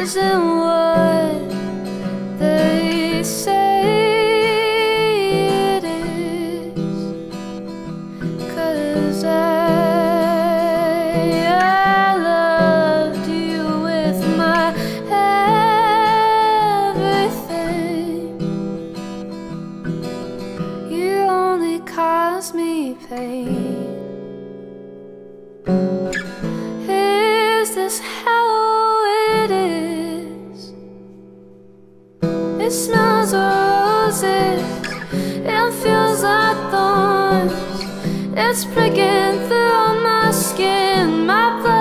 isn't what they say cause me pain. Is this how it is? It smells roses, it feels like thorns. It's pricking through my skin, my blood